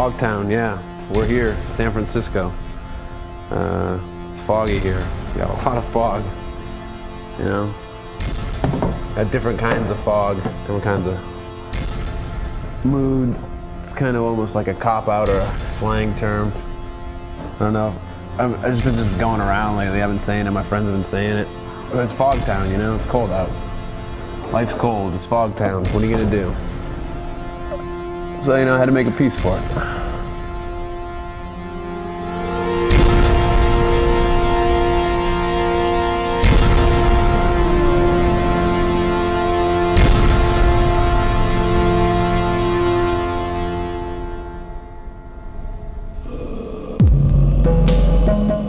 Fogtown, yeah. We're here, San Francisco. Uh, it's foggy here. We got a lot of fog, you know. Got different kinds of fog, different kinds of moods. It's kind of almost like a cop out or a slang term. I don't know. I've, I've just been just going around lately. I've been saying it. My friends have been saying it. It's Fogtown, you know. It's cold out. Life's cold. It's Fogtown. What are you gonna do? So you know, I had to make a piece for it.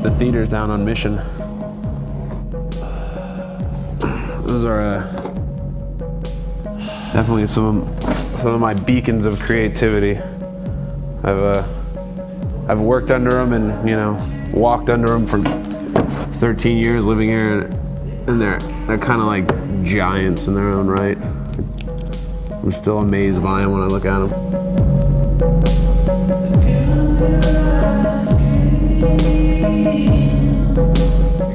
The theater's down on Mission. Those are uh, definitely some some of my beacons of creativity. I've uh, I've worked under them and you know walked under them for 13 years living here, and they're they're kind of like giants in their own right. I'm still amazed by them when I look at them.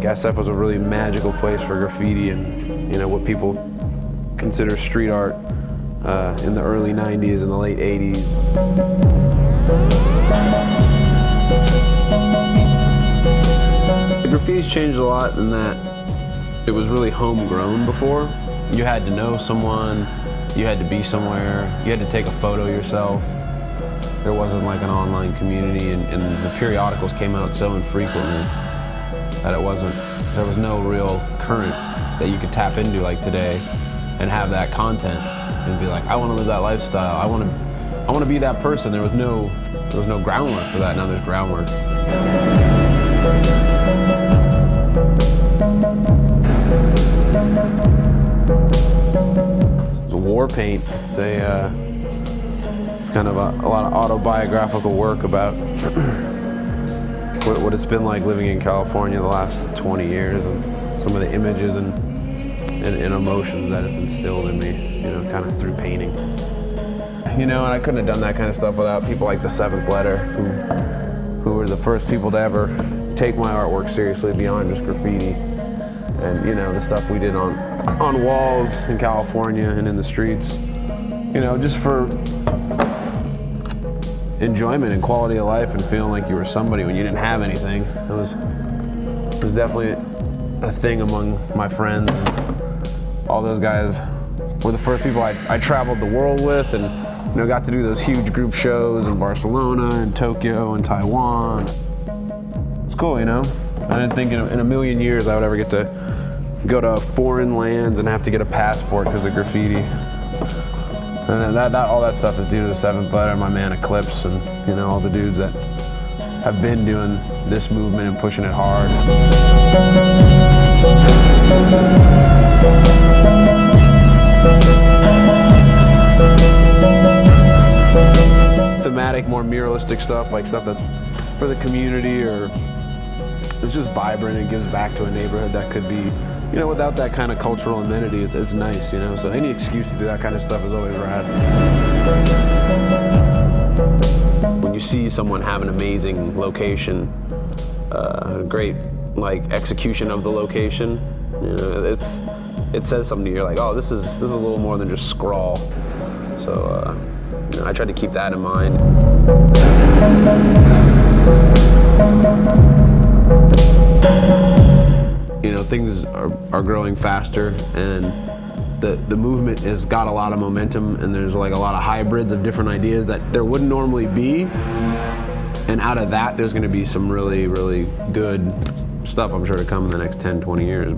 SF was a really magical place for graffiti and you know what people consider street art uh, in the early 90s and the late 80s. The graffiti's changed a lot in that it was really homegrown before. You had to know someone, you had to be somewhere, you had to take a photo yourself. There wasn't like an online community and, and the periodicals came out so infrequently that it wasn't, there was no real current that you could tap into like today and have that content and be like, I want to live that lifestyle. I want to, I want to be that person. There was no, there was no groundwork for that. Now there's groundwork. It's a war paint. It's a, uh, it's kind of a, a lot of autobiographical work about what, what it's been like living in California the last 20 years and some of the images and, and, and emotions that it's instilled in me, you know, kind of through painting. You know, and I couldn't have done that kind of stuff without people like the Seventh Letter, who, who were the first people to ever take my artwork seriously beyond just graffiti. And, you know, the stuff we did on, on walls in California and in the streets, you know, just for enjoyment and quality of life and feeling like you were somebody when you didn't have anything. It was, it was definitely a thing among my friends. All those guys were the first people I, I traveled the world with and you know, got to do those huge group shows in Barcelona and Tokyo and Taiwan. It's cool, you know? I didn't think in a, in a million years I would ever get to go to foreign lands and have to get a passport because of graffiti. And that, that, all that stuff is due to the seventh letter, my man Eklips, and you know all the dudes that have been doing this movement and pushing it hard. Muralistic stuff, like stuff that's for the community or it's just vibrant and gives back to a neighborhood that could be you know, without that kind of cultural amenity, it's, it's nice, you know. So any excuse to do that kind of stuff is always rad. When you see someone have an amazing location, uh, great like execution of the location, you know, it's it says something to you. You're like, oh, this is this is a little more than just scrawl. So uh, you know, I try to keep that in mind. you know things are, are growing faster and the, the movement has got a lot of momentum and there's like a lot of hybrids of different ideas that there wouldn't normally be and out of that there's going to be some really really good stuff i'm sure to come in the next 10 20 years